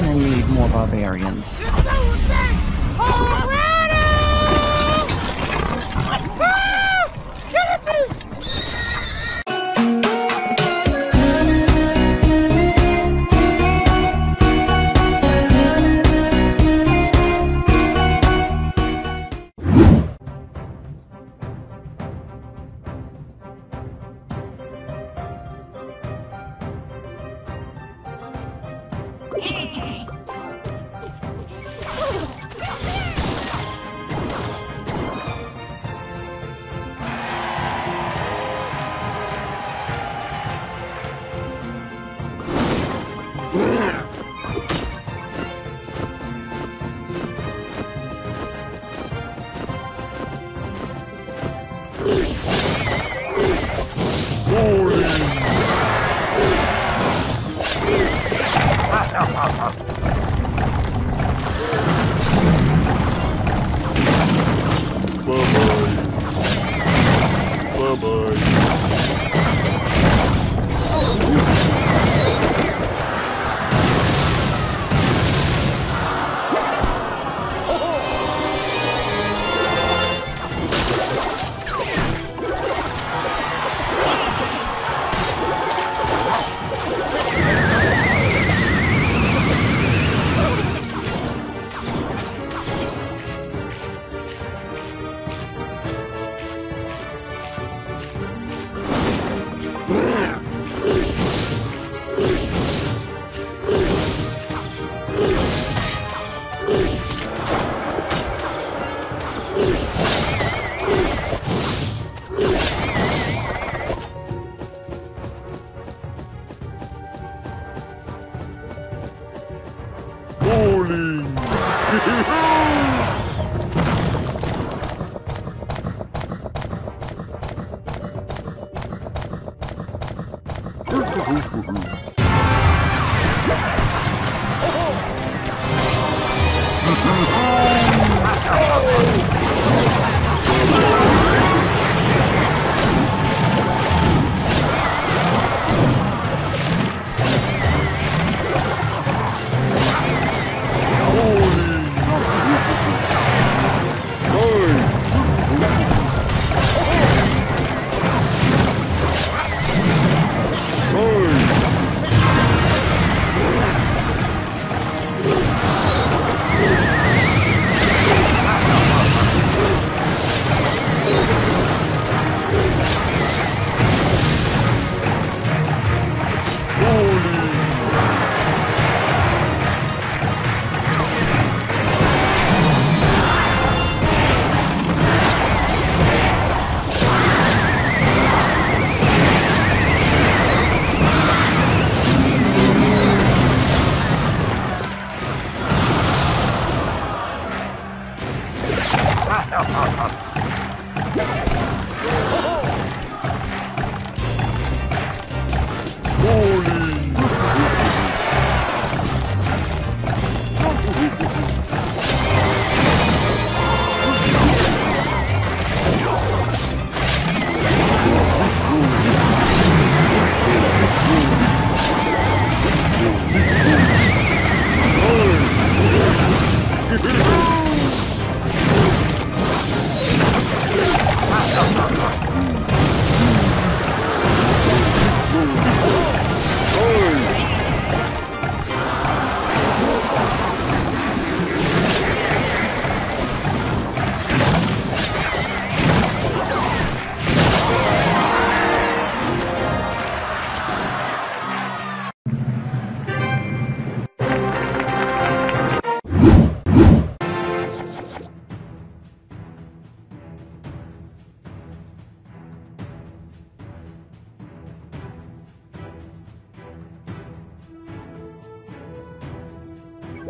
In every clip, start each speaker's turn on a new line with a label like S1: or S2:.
S1: gonna need more barbarians. Uhuhu.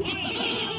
S1: Yeah.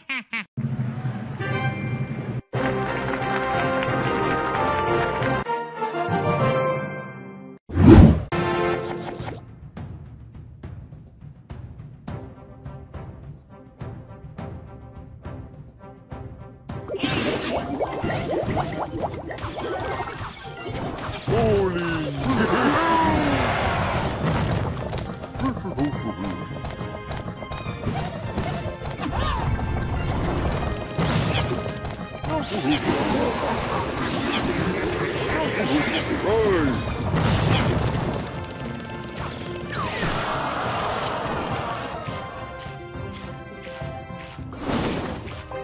S1: ha ha ha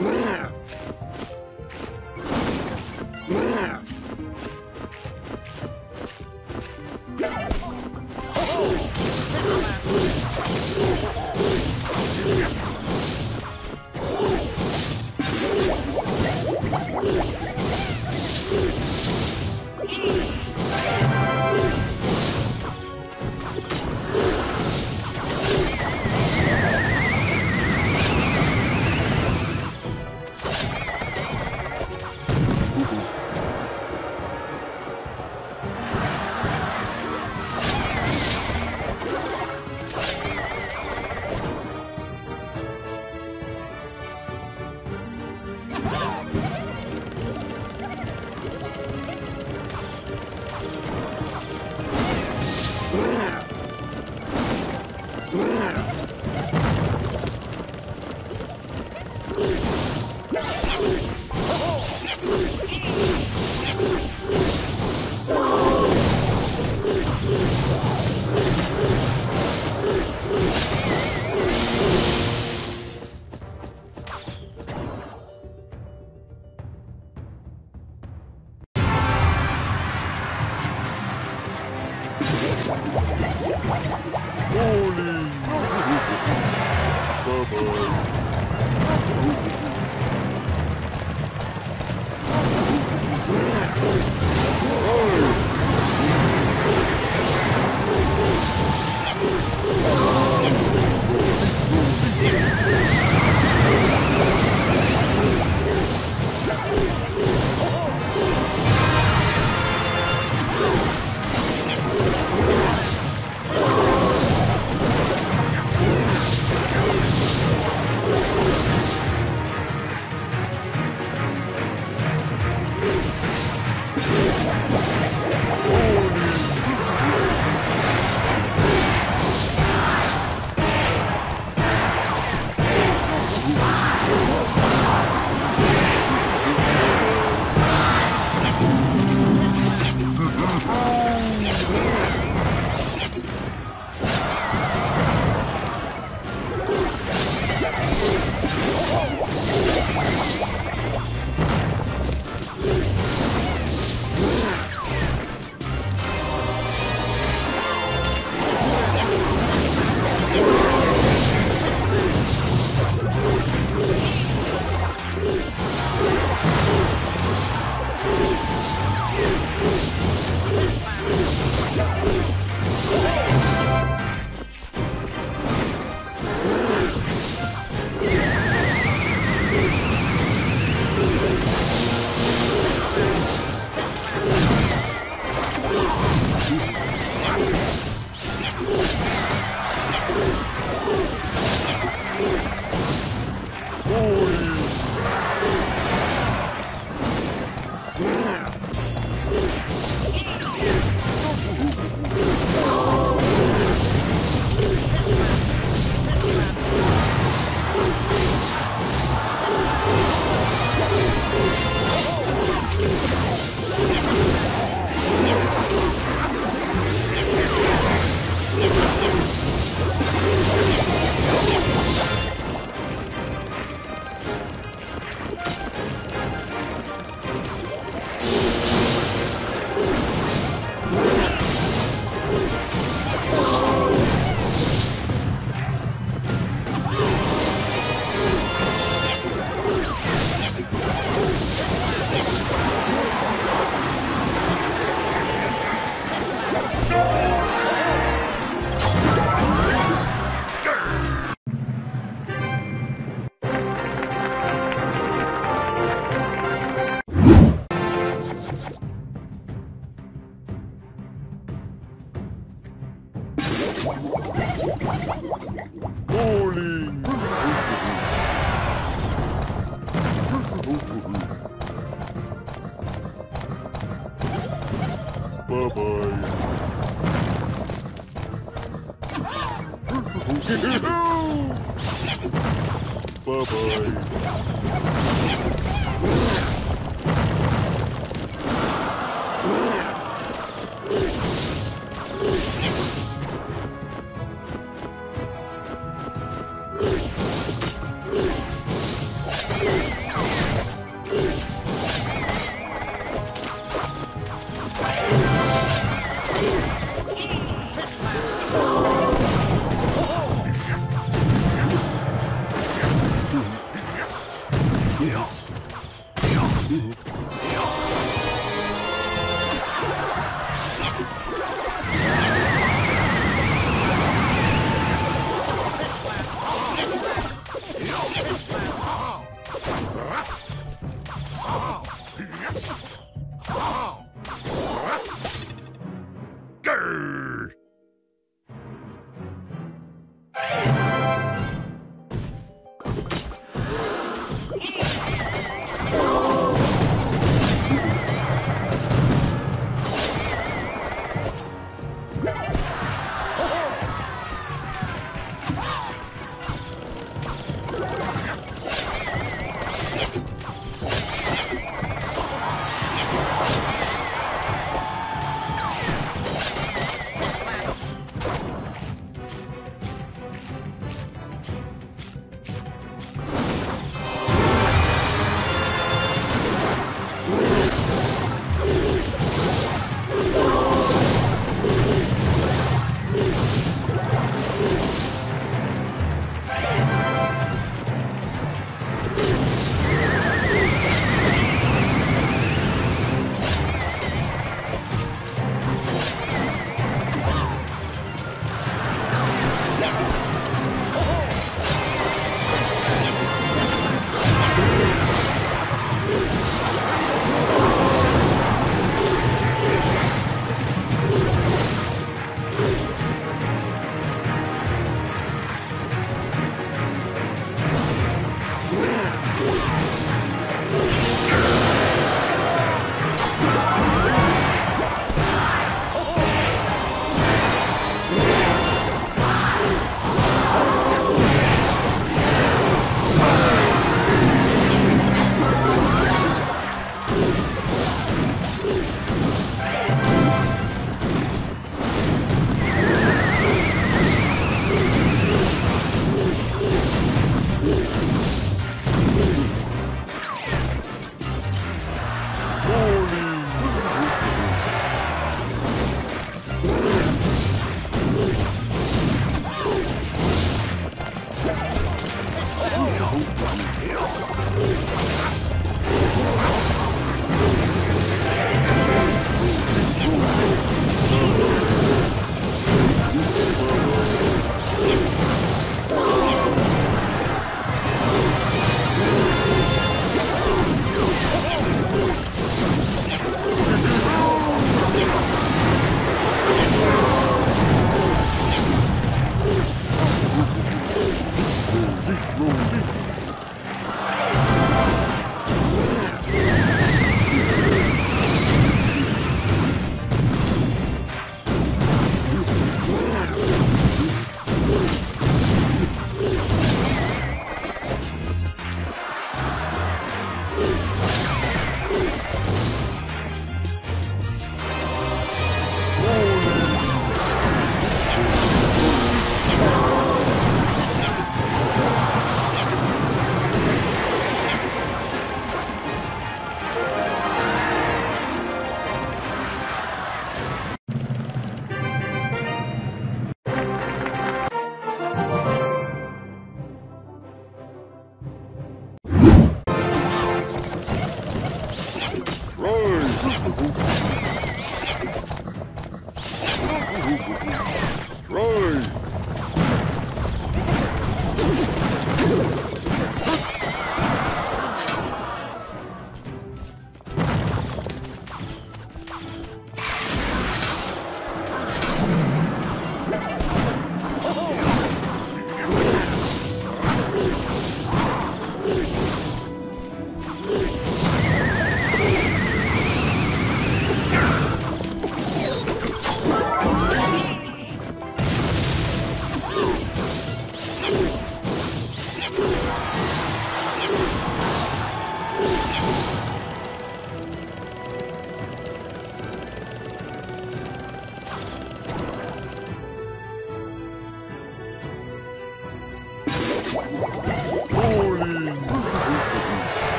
S1: Yeah. boys. Bowling! Bye-bye. Bye-bye.